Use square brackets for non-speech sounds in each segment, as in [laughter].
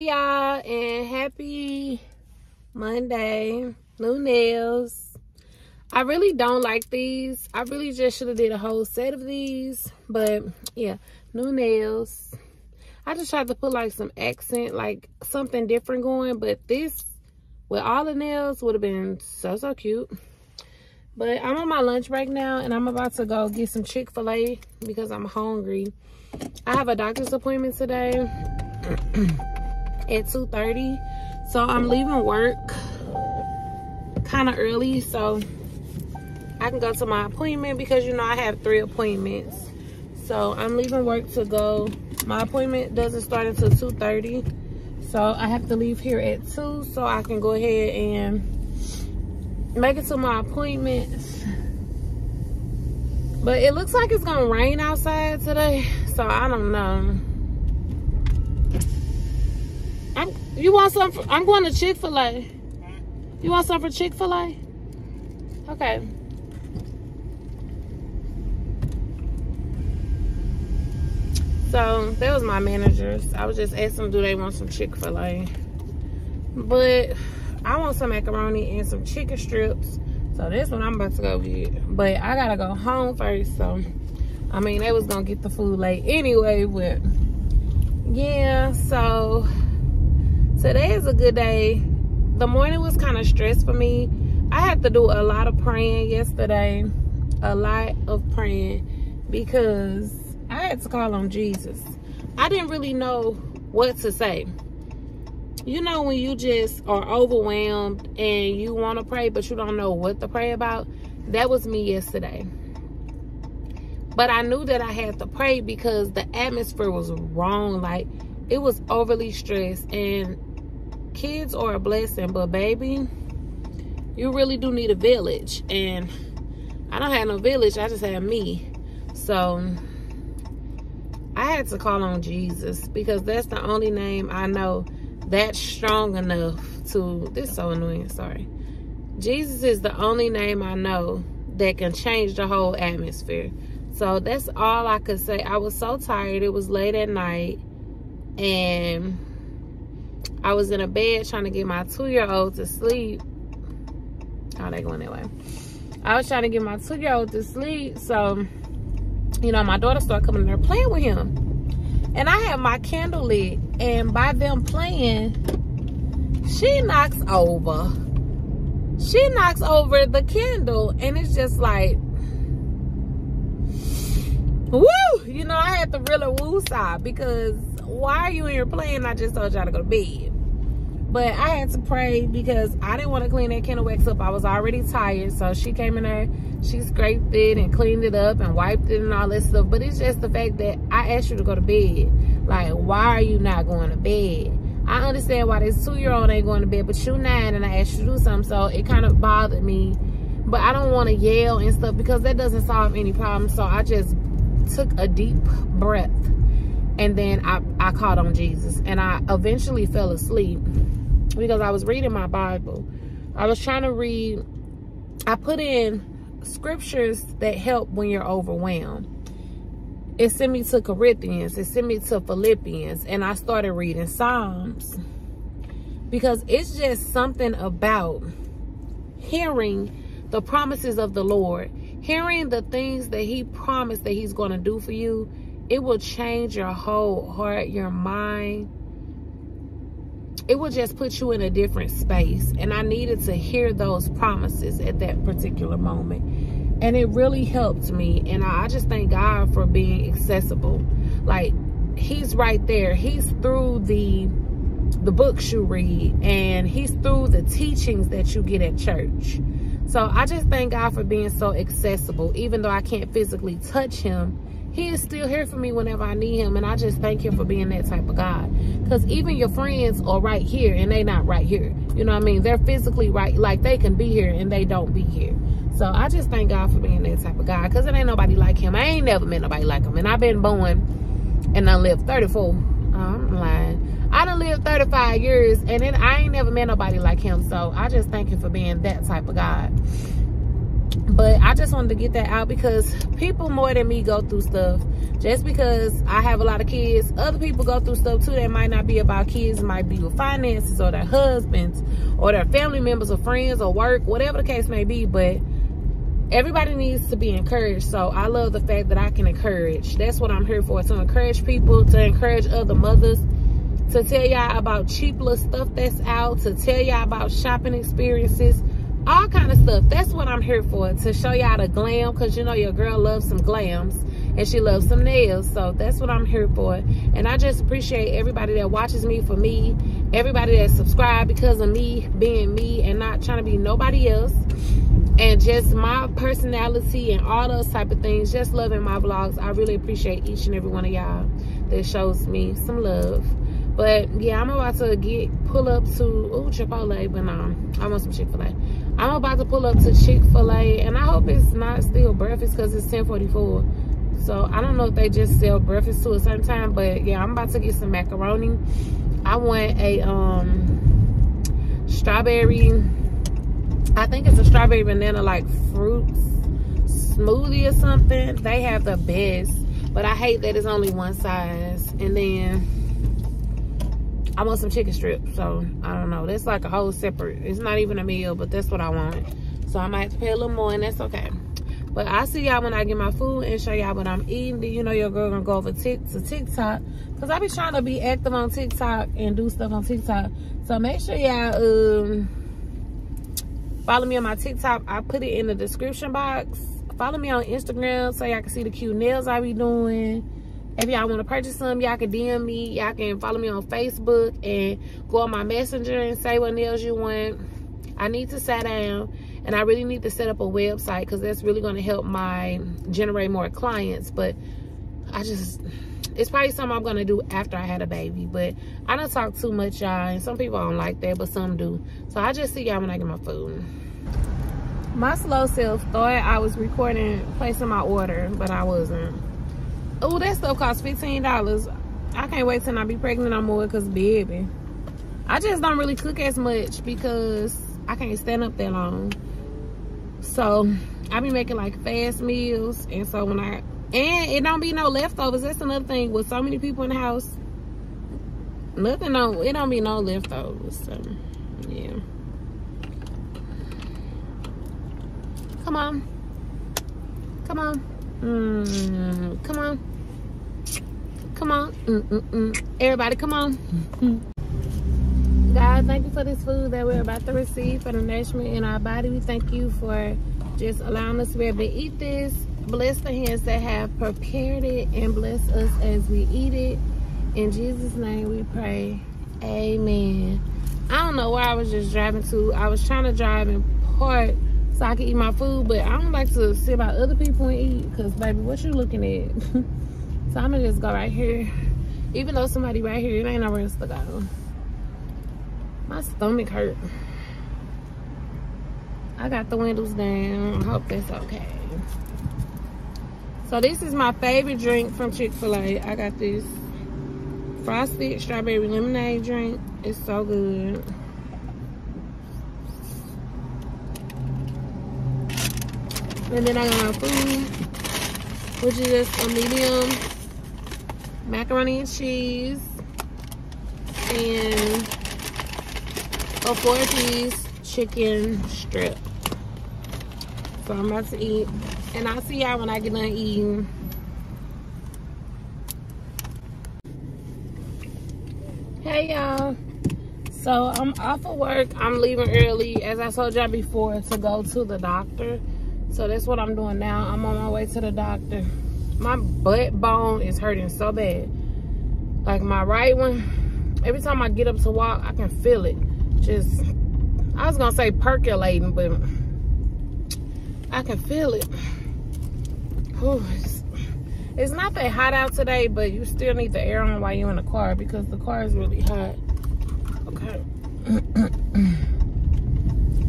y'all and happy monday. New nails. I really don't like these. I really just should have did a whole set of these but yeah new nails. I just tried to put like some accent like something different going but this with all the nails would have been so so cute. But i'm on my lunch break now and i'm about to go get some chick-fil-a because i'm hungry. I have a doctor's appointment today [clears throat] at 2.30. So I'm leaving work kind of early so I can go to my appointment because, you know, I have three appointments. So I'm leaving work to go. My appointment doesn't start until 2.30. So I have to leave here at 2 so I can go ahead and make it to my appointment. But it looks like it's going to rain outside today. So I don't know. I'm, you want some? I'm going to Chick Fil A. You want some for Chick Fil A? Okay. So that was my managers. I was just asking do they want some Chick Fil A? But I want some macaroni and some chicken strips. So that's what I'm about to go get. But I gotta go home first. So I mean, they was gonna get the food late anyway. But yeah, so today is a good day. The morning was kind of stressed for me. I had to do a lot of praying yesterday. A lot of praying because i had to call on jesus. I didn't really know what to say. You know when you just are overwhelmed and you want to pray but you don't know what to pray about? That was me yesterday. But i knew that i had to pray because the atmosphere was wrong. Like it was overly stressed and kids are a blessing, but baby, you really do need a village. And I don't have no village, I just have me. So I had to call on Jesus because that's the only name I know that's strong enough to this is so annoying, sorry. Jesus is the only name I know that can change the whole atmosphere. So that's all I could say. I was so tired. It was late at night. And I was in a bed trying to get my two-year-old to sleep. Oh, they going that way. I was trying to get my two-year-old to sleep. So, you know, my daughter started coming in there playing with him. And I had my candle lit. And by them playing, she knocks over. She knocks over the candle. And it's just like, woo! You know, I had to really woo side because why are you in here playing? I just told y'all to go to bed. But I had to pray because I didn't want to clean that candle wax up. I was already tired. So she came in there, she scraped it and cleaned it up and wiped it and all that stuff. But it's just the fact that I asked you to go to bed. Like, why are you not going to bed? I understand why this two-year-old ain't going to bed, but you nine and I asked you to do something. So it kind of bothered me. But I don't want to yell and stuff because that doesn't solve any problem. So I just took a deep breath and then I, I called on Jesus and I eventually fell asleep because I was reading my Bible. I was trying to read, I put in scriptures that help when you're overwhelmed. It sent me to Corinthians, it sent me to Philippians, and I started reading Psalms because it's just something about hearing the promises of the Lord, hearing the things that He promised that He's going to do for you it will change your whole heart, your mind. It will just put you in a different space. And I needed to hear those promises at that particular moment. And it really helped me. And I just thank God for being accessible. Like, He's right there. He's through the the books you read and he's through the teachings that you get at church. So I just thank God for being so accessible. Even though I can't physically touch him, he is still here for me whenever I need him. And I just thank him for being that type of God. Because even your friends are right here and they not right here. You know what I mean? They're physically right. Like they can be here and they don't be here. So I just thank God for being that type of God. Because it ain't nobody like him. I ain't never met nobody like him. And I've been born and I lived 34. I'm lying. I done lived 35 years and then I ain't never met nobody like him. So I just thank him for being that type of God. But I just wanted to get that out because people more than me go through stuff. Just because I have a lot of kids, other people go through stuff too that might not be about kids. It might be with finances or their husbands or their family members or friends or work, whatever the case may be. But everybody needs to be encouraged. So I love the fact that I can encourage. That's what I'm here for, to encourage people, to encourage other mothers, to tell y'all about cheap little stuff that's out, to tell y'all about shopping experiences, all kind of stuff. That's what I'm here for, to show y'all the glam, because you know your girl loves some glams and she loves some nails. So that's what I'm here for. And I just appreciate everybody that watches me for me, everybody that subscribed because of me being me and not trying to be nobody else. And just my personality and all those type of things, just loving my vlogs. I really appreciate each and every one of y'all that shows me some love. But yeah, I'm about to get pull up to oh Chipotle, but no, I want some Chick-fil-A. I'm about to pull up to Chick-fil-A and I hope it's not still breakfast because it's 1044. So I don't know if they just sell breakfast to a certain time, but yeah, I'm about to get some macaroni. I want a um strawberry, I think it's a strawberry banana like fruit smoothie or something. They have the best, but I hate that it's only one size. And then I want some chicken strips. So, I don't know. That's like a whole separate. It's not even a meal, but that's what I want. So, I might have to pay a little more, and that's okay. But I'll see y'all when I get my food and show y'all what I'm eating. Do You know your girl gonna go over to TikTok. Because I be trying to be active on TikTok and do stuff on TikTok. So, make sure y'all um, follow me on my TikTok. I put it in the description box. Follow me on Instagram so y'all can see the cute nails I be doing if y'all want to purchase some, y'all can DM me. Y'all can follow me on Facebook and go on my messenger and say what nails you want. I need to sit down and I really need to set up a website because that's really going to help my generate more clients. But I just, it's probably something I'm going to do after I had a baby. But I don't talk too much, y'all. And some people don't like that, but some do. So I just see y'all when I get my food. My slow self thought I was recording, placing my order, but I wasn't. Oh, that stuff costs $15. I can't wait till I be pregnant no more because baby. I just don't really cook as much because I can't stand up that long. So I be making like fast meals. And so when I, and it don't be no leftovers. That's another thing with so many people in the house. Nothing no, it don't be no leftovers. So yeah. Come on. Come on. Mm, come on. Come on. Mm, mm, mm. Everybody, come on. God, thank you for this food that we're about to receive for the nourishment in our body. We thank you for just allowing us to be able to eat this. Bless the hands that have prepared it and bless us as we eat it. In Jesus' name we pray. Amen. I don't know where I was just driving to. I was trying to drive in Port so I can eat my food. But I don't like to sit by other people and eat because, baby, what you looking at? [laughs] so I'm going to just go right here. Even though somebody right here, it ain't nowhere else to go. My stomach hurt. I got the windows down. I hope that's okay. So this is my favorite drink from Chick-fil-A. I got this frosted strawberry lemonade drink. It's so good. And then I got my food, which is just a medium macaroni and cheese and a four-piece chicken strip. So I'm about to eat. And I'll see y'all when I get done eating. Hey y'all. So I'm off of work. I'm leaving early, as I told y'all before, to go to the doctor. So that's what I'm doing now. I'm on my way to the doctor. My butt bone is hurting so bad. Like my right one, every time I get up to walk, I can feel it. Just, I was gonna say percolating, but I can feel it. Whew, it's, it's not that hot out today, but you still need the air on while you're in the car because the car is really hot. Okay. [clears throat]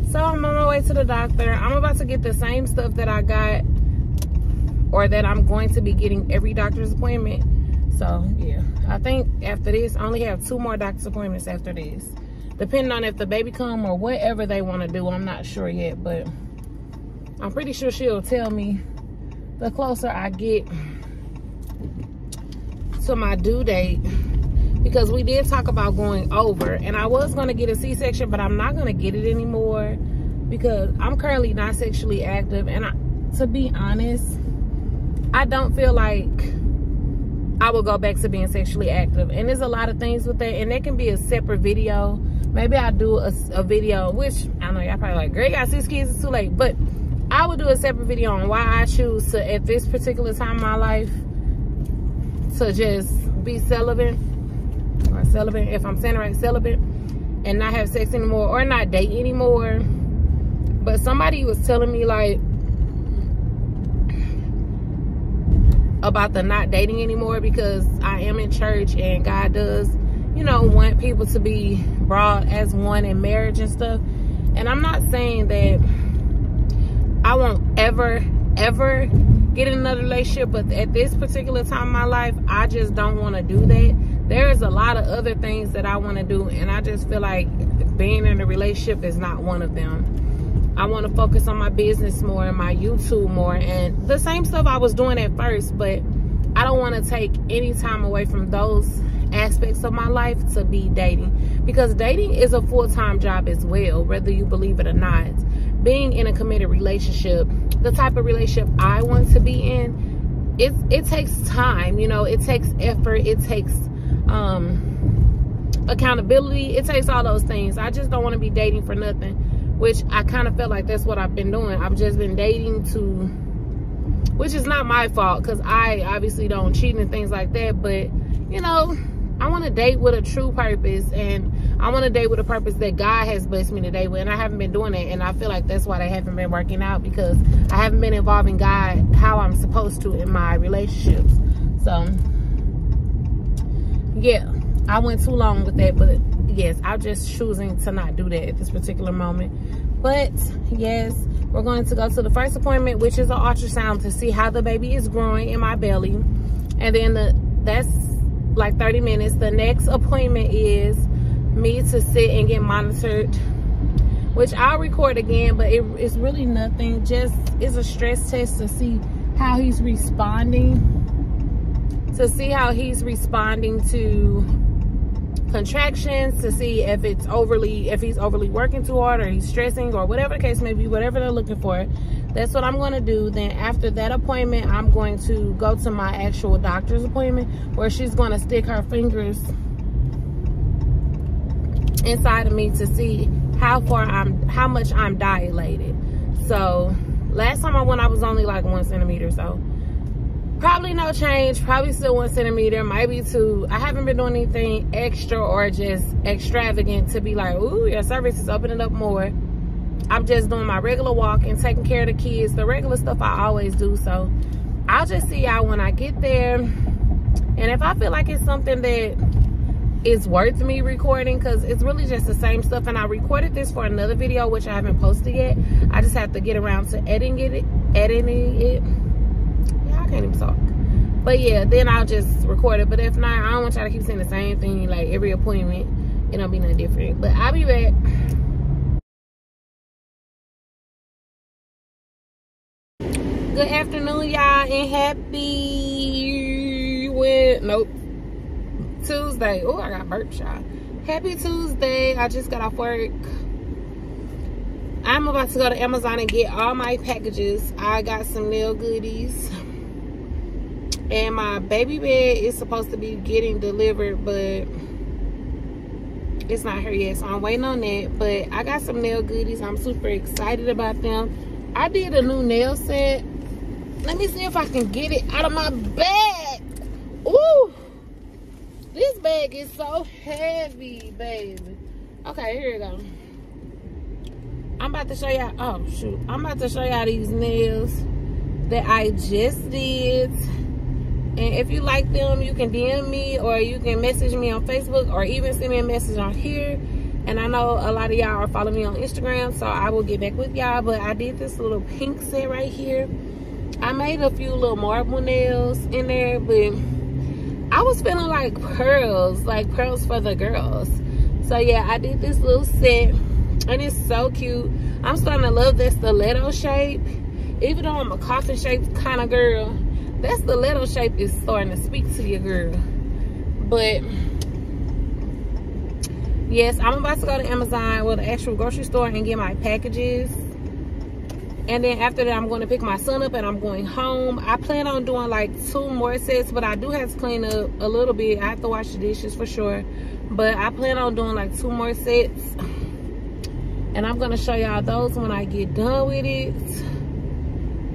So I'm on my way to the doctor. I'm about to get the same stuff that I got or that I'm going to be getting every doctor's appointment. So yeah, I think after this, I only have two more doctor's appointments after this. Depending on if the baby come or whatever they want to do, I'm not sure yet, but I'm pretty sure she'll tell me the closer I get to my due date because we did talk about going over and I was going to get a C-section but I'm not going to get it anymore because I'm currently not sexually active and I, to be honest I don't feel like I will go back to being sexually active and there's a lot of things with that and that can be a separate video. Maybe I'll do a, a video which I know y'all probably like great got six kids it's too late but I will do a separate video on why I choose to at this particular time in my life to just be celibate celibate if I'm saying right celibate and not have sex anymore or not date anymore but somebody was telling me like about the not dating anymore because I am in church and God does, you know, want people to be brought as one in marriage and stuff. And I'm not saying that I won't ever, ever get in another relationship, but at this particular time in my life, I just don't want to do that. There's a lot of other things that I want to do, and I just feel like being in a relationship is not one of them. I want to focus on my business more and my YouTube more and the same stuff I was doing at first, but I don't want to take any time away from those aspects of my life to be dating because dating is a full-time job as well, whether you believe it or not. Being in a committed relationship, the type of relationship I want to be in, it, it takes time, you know, it takes effort, it takes um, accountability, it takes all those things. I just don't want to be dating for nothing which I kind of felt like that's what I've been doing. I've just been dating to, which is not my fault because I obviously don't cheat and things like that. But, you know, I want to date with a true purpose and I want to date with a purpose that God has blessed me to date with. And I haven't been doing it. And I feel like that's why they haven't been working out because I haven't been involving God how I'm supposed to in my relationships. So, yeah, I went too long with that. But yes, I'm just choosing to not do that at this particular moment. But yes, we're going to go to the first appointment, which is an ultrasound to see how the baby is growing in my belly. And then the, that's like 30 minutes. The next appointment is me to sit and get monitored, which I'll record again, but it, it's really nothing. Just it's a stress test to see how he's responding, to see how he's responding to contractions to see if it's overly if he's overly working too hard or he's stressing or whatever the case may be whatever they're looking for. That's what i'm going to do. Then after that appointment i'm going to go to my actual doctor's appointment where she's going to stick her fingers inside of me to see how far i'm how much i'm dilated. So last time i went i was only like one centimeter so probably no change. Probably still one centimeter maybe two. I haven't been doing anything extra or just extravagant to be like ooh your cervix is opening up more. I'm just doing my regular walk and taking care of the kids. The regular stuff i always do so i'll just see y'all when i get there. And if i feel like it's something that is worth me recording because it's really just the same stuff and i recorded this for another video which i haven't posted yet i just have to get around to editing it editing it can't even talk. But yeah, then I'll just record it. But if not, I don't want y'all to keep saying the same thing like every appointment. It'll be no different. But I'll be back. Good afternoon, y'all, and happy with nope Tuesday. Oh, I got burp shot. Happy Tuesday. I just got off work. I'm about to go to Amazon and get all my packages. I got some nail goodies [laughs] and my baby bed is supposed to be getting delivered but it's not here yet so i'm waiting on that. But i got some nail goodies. I'm super excited about them. I did a new nail set. Let me see if i can get it out of my bag. Ooh, this bag is so heavy baby. Okay here we go. I'm about to show y'all oh shoot. I'm about to show y'all these nails that i just did and if you like them, you can DM me or you can message me on Facebook or even send me a message on here. And I know a lot of y'all are following me on Instagram, so I will get back with y'all. But I did this little pink set right here. I made a few little marble nails in there, but I was feeling like pearls, like pearls for the girls. So yeah, I did this little set and it's so cute. I'm starting to love this stiletto shape even though I'm a coffin shaped kind of girl, that stiletto shape is starting to speak to your girl. But yes, I'm about to go to Amazon or the actual grocery store and get my packages. And then after that, I'm going to pick my son up and I'm going home. I plan on doing like two more sets, but I do have to clean up a little bit. I have to wash the dishes for sure. But I plan on doing like two more sets. And I'm going to show y'all those when I get done with it.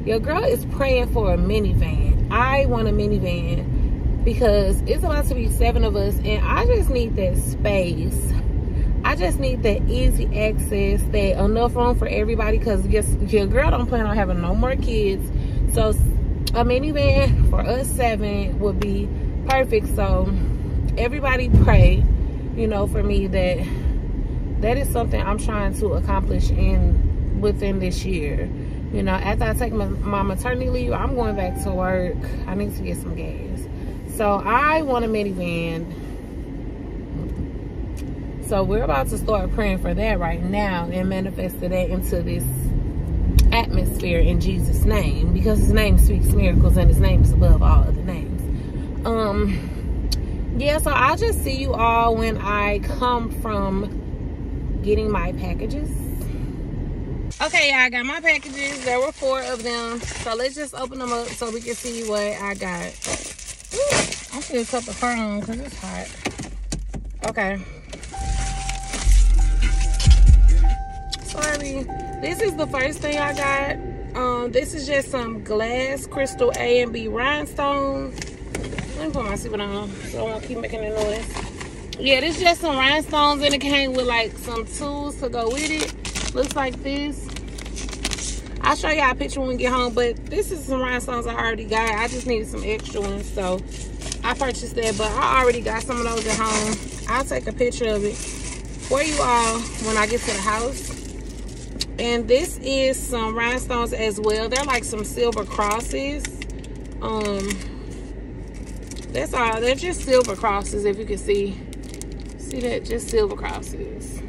Your girl is praying for a minivan. I want a minivan because it's about to be seven of us and I just need that space I just need that easy access, that enough room for everybody because yes, your girl don't plan on having no more kids. So a minivan for us seven would be perfect. So everybody pray, you know, for me that that is something I'm trying to accomplish in within this year. You know, after I take my, my maternity leave, I'm going back to work. I need to get some gas. So I want a minivan so we're about to start praying for that right now and manifest that into this atmosphere in Jesus' name because his name speaks miracles and his name is above all other names. Um, yeah, so I'll just see you all when I come from getting my packages. Okay, yeah, I got my packages. There were four of them. So let's just open them up so we can see what I got. Ooh, I should cut the phone because it's hot. Okay. sorry. This is the first thing I got. Um, this is just some glass crystal A and B rhinestones. Let me put my seatbelt on so I won't keep making a noise. Yeah, this is just some rhinestones and it came with like some tools to go with it. Looks like this. I'll show y'all a picture when we get home, but this is some rhinestones I already got. I just needed some extra ones, so I purchased that, but I already got some of those at home. I'll take a picture of it for you all when I get to the house and this is some rhinestones as well they're like some silver crosses um that's all they're just silver crosses if you can see see that just silver crosses.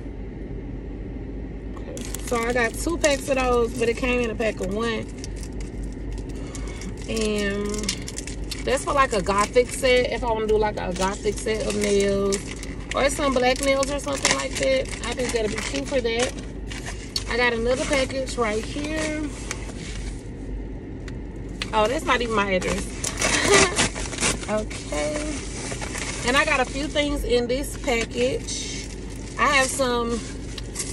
So i got two packs of those but it came in a pack of one and that's for like a gothic set if i want to do like a gothic set of nails or some black nails or something like that i think that'll be cute for that I got another package right here. Oh, that's not even my address. [laughs] okay. And I got a few things in this package. I have some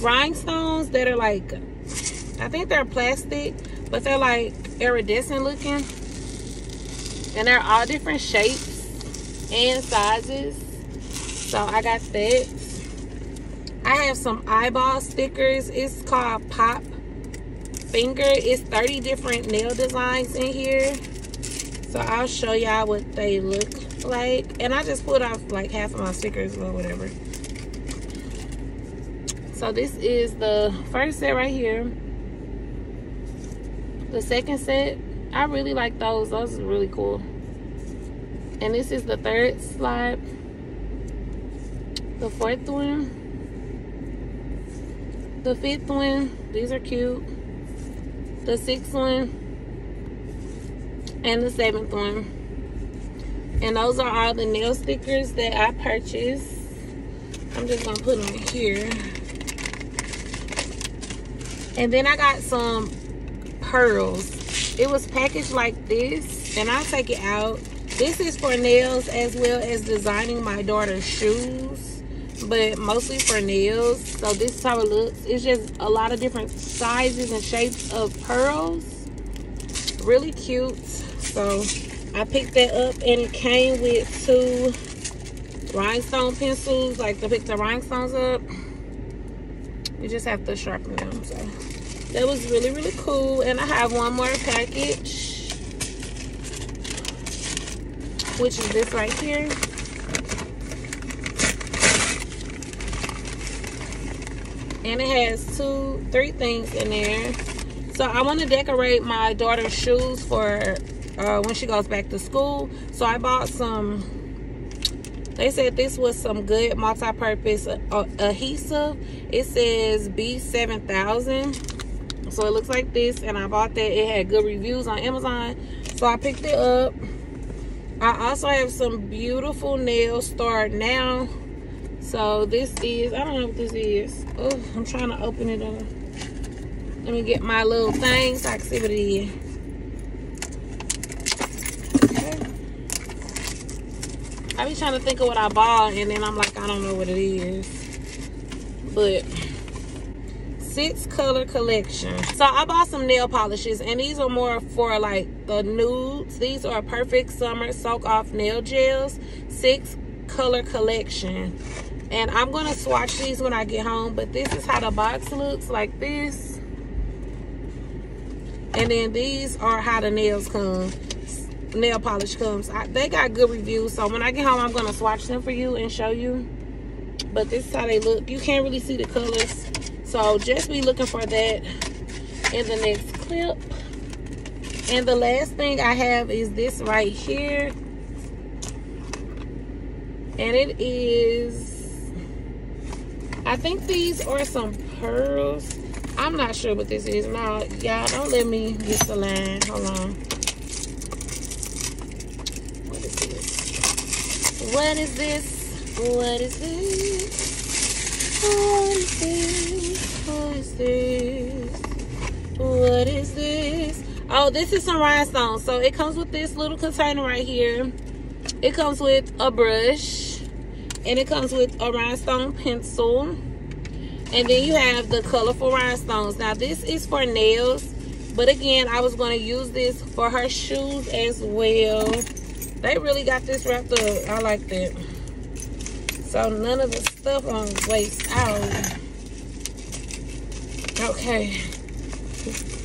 rhinestones that are like, I think they're plastic, but they're like iridescent looking. And they're all different shapes and sizes. So I got that. I have some eyeball stickers. It's called Pop Finger. It's 30 different nail designs in here. So I'll show y'all what they look like. And I just pulled off like half of my stickers or whatever. So this is the first set right here. The second set, I really like those. Those are really cool. And this is the third slide. The fourth one the fifth one these are cute the sixth one and the seventh one and those are all the nail stickers that I purchased I'm just gonna put them here and then I got some pearls. It was packaged like this and I'll take it out. This is for nails as well as designing my daughter's shoes but mostly for nails. So this is how it looks. It's just a lot of different sizes and shapes of pearls. Really cute. So i picked that up and it came with two rhinestone pencils like to pick the rhinestones up you just have to sharpen them so that was really really cool. And i have one more package which is this right here. And it has two three things in there. So i want to decorate my daughter's shoes for uh, when she goes back to school. So i bought some they said this was some good multi-purpose uh, adhesive it says b7000 So it looks like this, and I bought that. It had good reviews on Amazon, so I picked it up. I also have some beautiful nails start now. So this is, I don't know what this is. Oh, I'm trying to open it up. Let me get my little thing so I can see what it is. I be trying to think of what I bought and then I'm like, I don't know what it is. But six color collection. So I bought some nail polishes and these are more for like the nudes. These are perfect summer soak off nail gels. Six color collection. And I'm going to swatch these when I get home. But this is how the box looks like this. And then these are how the nails come. Nail polish comes. I, they got good reviews. So when I get home, I'm going to swatch them for you and show you. But this is how they look. You can't really see the colors so just be looking for that in the next clip. And the last thing I have is this right here. And it is, I think these are some pearls. I'm not sure what this is. Now, y'all don't let me get the line. Hold on. What is this? What is this? What is this? What is this? What is this? What is this? Oh, this is some rhinestones. So it comes with this little container right here. It comes with a brush. And it comes with a rhinestone pencil. And then you have the colorful rhinestones. Now, this is for nails. But again, I was going to use this for her shoes as well. They really got this wrapped up. I like that. So none of the stuff on waste out. Okay.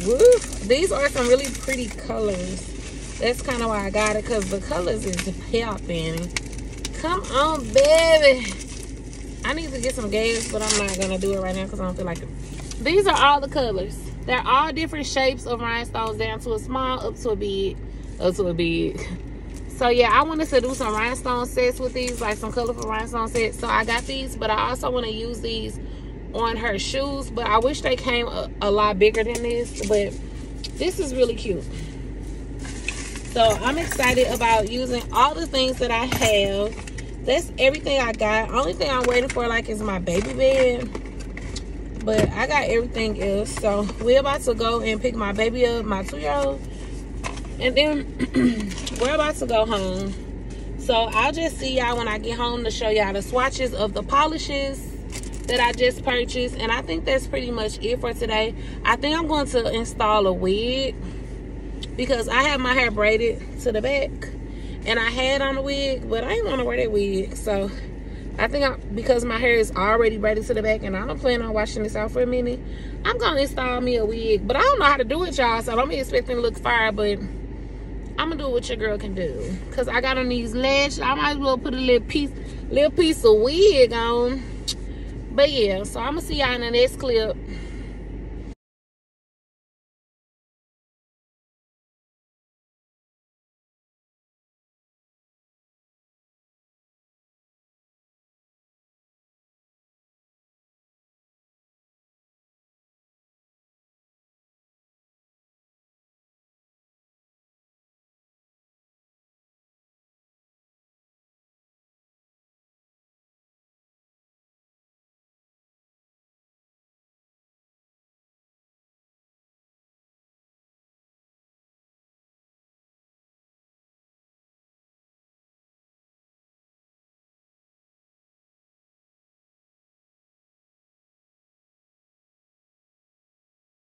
Woo. These are some really pretty colors. That's kind of why I got it because the colors is popping. Come on, baby. I need to get some gas, but I'm not going to do it right now because I don't feel like it. These are all the colors. They're all different shapes of rhinestones down to a small, up to a big, up to a big. So yeah, I wanted to do some rhinestone sets with these, like some colorful rhinestone sets. So I got these, but I also want to use these on her shoes but i wish they came a, a, lot bigger than this but this is really cute. So i'm excited about using all the things that i have. That's everything i got. Only thing i'm waiting for like is my baby bed but i got everything else. So we're about to go and pick my baby up my two-year-old and then [clears throat] we're about to go home so i'll just see y'all when i get home to show y'all the swatches of the polishes that I just purchased. And I think that's pretty much it for today. I think I'm going to install a wig because I have my hair braided to the back. And I had on a wig, but I didn't want to wear that wig. So I think I, because my hair is already braided to the back and I don't plan on washing this out for a minute, I'm going to install me a wig. But I don't know how to do it, y'all. So don't be expecting to look fire, but I'm to do what your girl can do. Because I got on these lashes. I might as well put a little piece, little piece of wig on but yeah so i'm gonna see y'all in the next clip